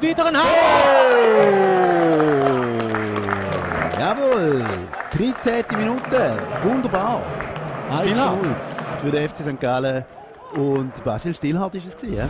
Weiteren oh! Jawohl, 13. Minute, wunderbar. Alles 1 für den FC St. Gallen. Und Basil Stillhardt ist es gewesen, ja?